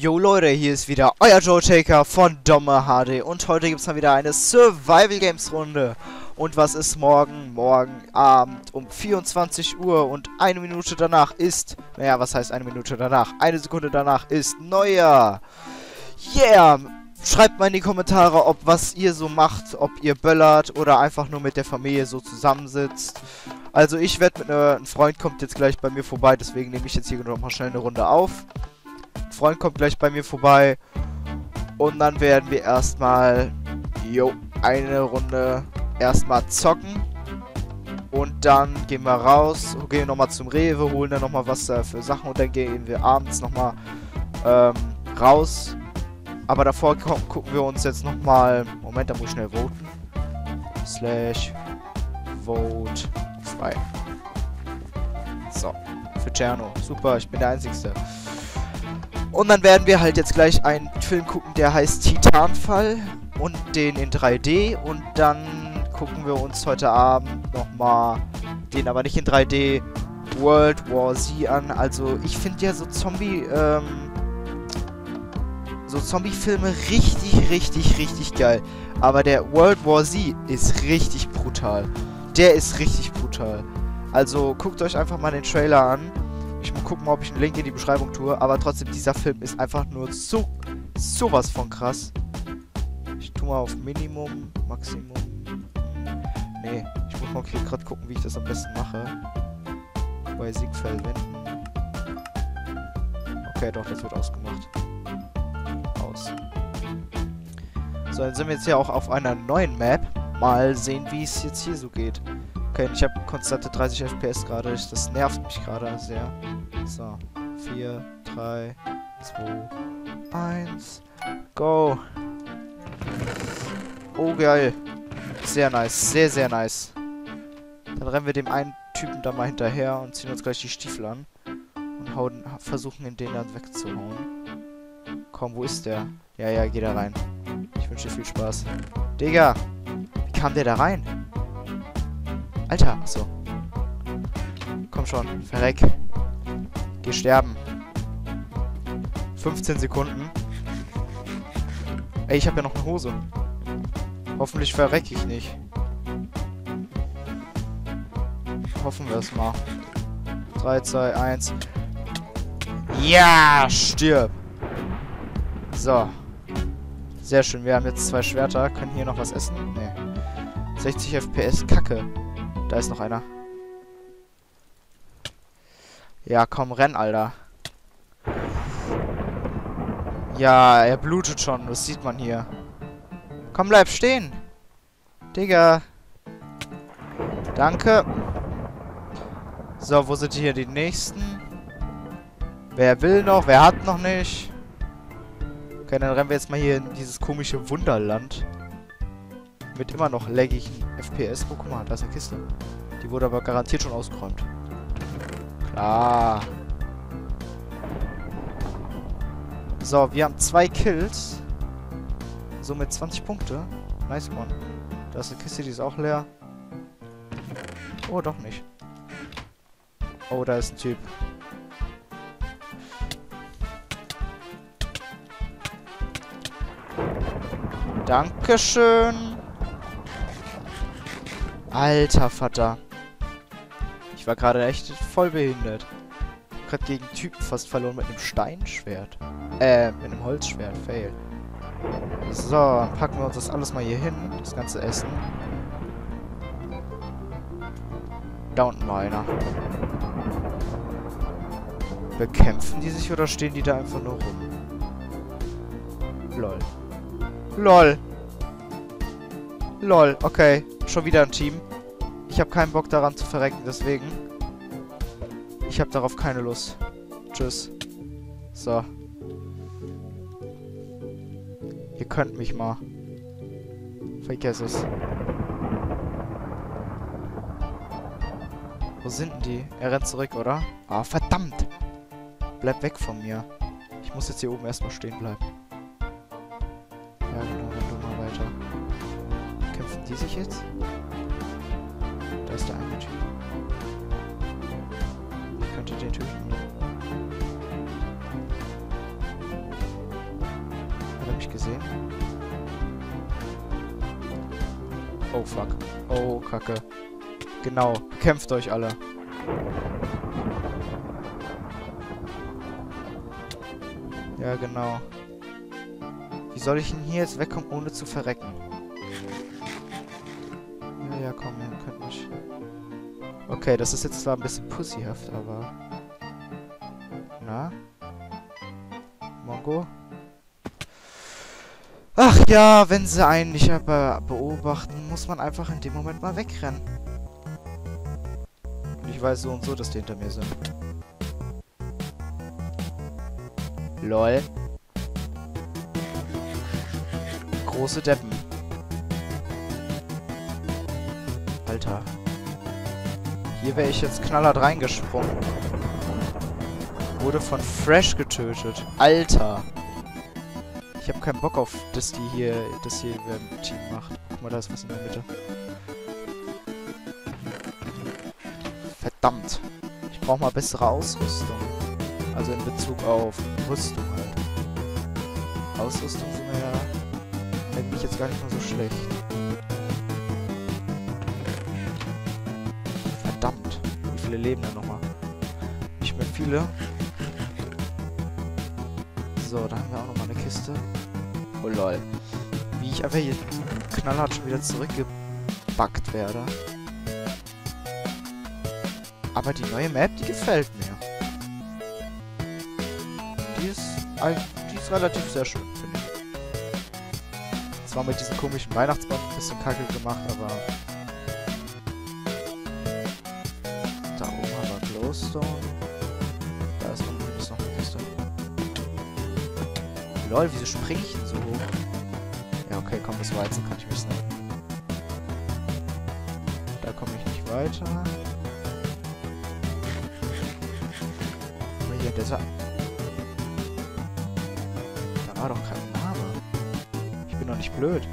Jo Leute, hier ist wieder euer Joe Taker von Domme HD und heute gibt es mal wieder eine Survival Games Runde. Und was ist morgen? Morgen Abend um 24 Uhr und eine Minute danach ist, naja, was heißt eine Minute danach? Eine Sekunde danach ist Neujahr. Yeah! Schreibt mal in die Kommentare, ob was ihr so macht, ob ihr böllert oder einfach nur mit der Familie so zusammensitzt. Also ich werde mit ne, einem Freund kommt jetzt gleich bei mir vorbei, deswegen nehme ich jetzt hier noch mal schnell eine Runde auf. Freund kommt gleich bei mir vorbei und dann werden wir erstmal, jo, eine Runde erstmal zocken. Und dann gehen wir raus, gehen nochmal zum Rewe, holen dann nochmal was äh, für Sachen und dann gehen wir abends nochmal ähm, raus aber davor gucken wir uns jetzt nochmal... Moment, da muss ich schnell voten. Slash Vote 2. So. Für Cerno. Super, ich bin der Einzige. Und dann werden wir halt jetzt gleich einen Film gucken, der heißt Titanfall. Und den in 3D. Und dann gucken wir uns heute Abend nochmal den aber nicht in 3D World War Z an. Also ich finde ja so Zombie... Ähm, so Zombie-Filme richtig, richtig, richtig geil. Aber der World War Z ist richtig brutal. Der ist richtig brutal. Also guckt euch einfach mal den Trailer an. Ich muss gucken, ob ich einen Link in die Beschreibung tue. Aber trotzdem, dieser Film ist einfach nur so, sowas von krass. Ich tue mal auf Minimum, Maximum. Nee, ich muss mal gerade gucken, wie ich das am besten mache. Bei Siegfeld wenden. Okay, doch, das wird ausgemacht aus. So, dann sind wir jetzt hier auch auf einer neuen Map. Mal sehen, wie es jetzt hier so geht. Okay, ich habe konstante 30 FPS gerade. Das nervt mich gerade sehr. So, 4, 3, 2, 1, go. Oh, geil. Sehr nice, sehr, sehr nice. Dann rennen wir dem einen Typen da mal hinterher und ziehen uns gleich die Stiefel an. Und hauen, versuchen, ihn den dann wegzuhauen. Komm, wo ist der? Ja, ja, geh da rein. Ich wünsche dir viel Spaß. Digga! Wie kam der da rein? Alter, achso. Komm schon, verreck. Geh sterben. 15 Sekunden. Ey, ich habe ja noch eine Hose. Hoffentlich verrecke ich nicht. Hoffen wir es mal. 3, 2, 1. Ja, stirb. So. Sehr schön. Wir haben jetzt zwei Schwerter. Können hier noch was essen? Nee. 60 FPS. Kacke. Da ist noch einer. Ja, komm, renn, Alter. Ja, er blutet schon. Das sieht man hier. Komm, bleib stehen. Digga. Danke. So, wo sind hier die nächsten? Wer will noch? Wer hat noch nicht? Okay, dann rennen wir jetzt mal hier in dieses komische Wunderland. Mit immer noch laggigen FPS. Oh, guck mal, da ist eine Kiste. Die wurde aber garantiert schon ausgeräumt. Klar. So, wir haben zwei Kills. Somit 20 Punkte. Nice one. Da ist eine Kiste, die ist auch leer. Oh, doch nicht. Oh, da ist ein Typ. Dankeschön. Alter Vater. Ich war gerade echt voll behindert. Gerade gegen Typen fast verloren mit einem Steinschwert. Äh, mit einem Holzschwert. Fail. So, dann packen wir uns das alles mal hier hin. Das ganze Essen. Da unten war einer. Bekämpfen die sich oder stehen die da einfach nur rum? Lol. Lol. Lol, okay. Schon wieder ein Team. Ich habe keinen Bock daran zu verrecken, deswegen. Ich habe darauf keine Lust. Tschüss. So. Ihr könnt mich mal. Vergiss es. Wo sind denn die? Er rennt zurück, oder? Ah, verdammt! Bleib weg von mir. Ich muss jetzt hier oben erstmal stehen bleiben. Sich jetzt? Da ist der eine Typ. Ich könnte den töten. gesehen. Oh, fuck. Oh, Kacke. Genau. Kämpft euch alle. Ja, genau. Wie soll ich denn hier jetzt wegkommen, ohne zu verrecken? Ja, ja, komm, ihr. Okay, das ist jetzt zwar ein bisschen pussyhaft, aber... Na? Mongo? Ach ja, wenn sie einen nicht aber beobachten, muss man einfach in dem Moment mal wegrennen. Ich weiß so und so, dass die hinter mir sind. LOL. Große Deppen. Alter. Hier wäre ich jetzt knallhart reingesprungen. Wurde von Fresh getötet. Alter. Ich habe keinen Bock auf, dass die hier, das hier im Team macht. Guck mal, da ist was in der Mitte. Verdammt. Ich brauche mal bessere Ausrüstung. Also in Bezug auf Rüstung halt. Ausrüstung sind wir ja eigentlich jetzt gar nicht mal so schlecht. Verdammt. Wie viele leben da nochmal? Nicht mehr viele. So, da haben wir auch nochmal eine Kiste. Oh lol. Wie ich einfach hier knallhart schon wieder zurückgebackt werde. Aber die neue Map, die gefällt mir. Die ist, die ist relativ sehr schön, finde ich. Zwar mit diesem komischen Weihnachtsbaum ein bisschen kacke gemacht, aber... haben wir Glowstone. Lol, wieso springe ich denn so hoch? Ja, okay, komm, das jetzt, kann ich mich snappen. Da komme ich nicht weiter. Aber hier, dieser... Da war doch kein Name. Ich bin doch nicht blöd.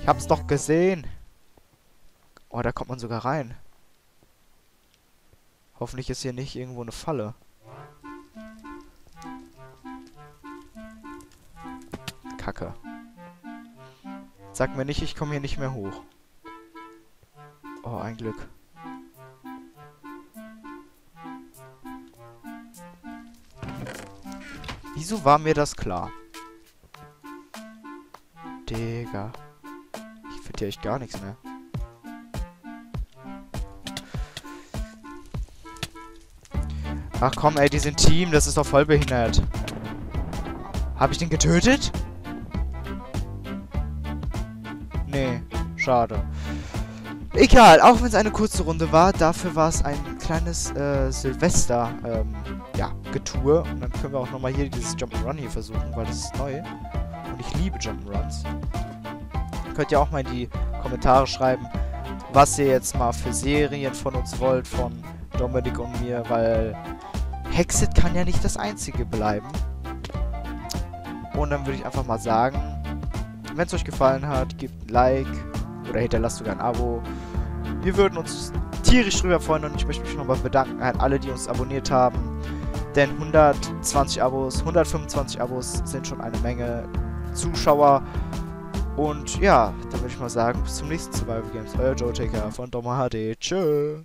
Ich hab's doch gesehen. Oh, da kommt man sogar rein. Hoffentlich ist hier nicht irgendwo eine Falle. Kacke. Sag mir nicht, ich komme hier nicht mehr hoch. Oh, ein Glück. Wieso war mir das klar? Digga. Ich hier echt gar nichts mehr. Ach komm, ey, die sind Team, das ist doch voll behindert. Habe ich den getötet? Nee, schade. Egal, auch wenn es eine kurze Runde war, dafür war es ein kleines äh, Silvester, ähm, ja, Getue. Und dann können wir auch nochmal hier dieses Jump'n'Run hier versuchen, weil das ist neu. Und ich liebe Jump'n'Runs. Könnt ihr auch mal in die Kommentare schreiben, was ihr jetzt mal für Serien von uns wollt, von Dominik und mir, weil Hexit kann ja nicht das einzige bleiben. Und dann würde ich einfach mal sagen, wenn es euch gefallen hat, gebt ein Like oder hinterlasst sogar ein Abo. Wir würden uns tierisch drüber freuen und ich möchte mich nochmal bedanken an alle, die uns abonniert haben. Denn 120 Abos, 125 Abos sind schon eine Menge Zuschauer. Und ja, dann würde ich mal sagen, bis zum nächsten Survival Games. Euer Joe Taker von Doma HD. Tschö.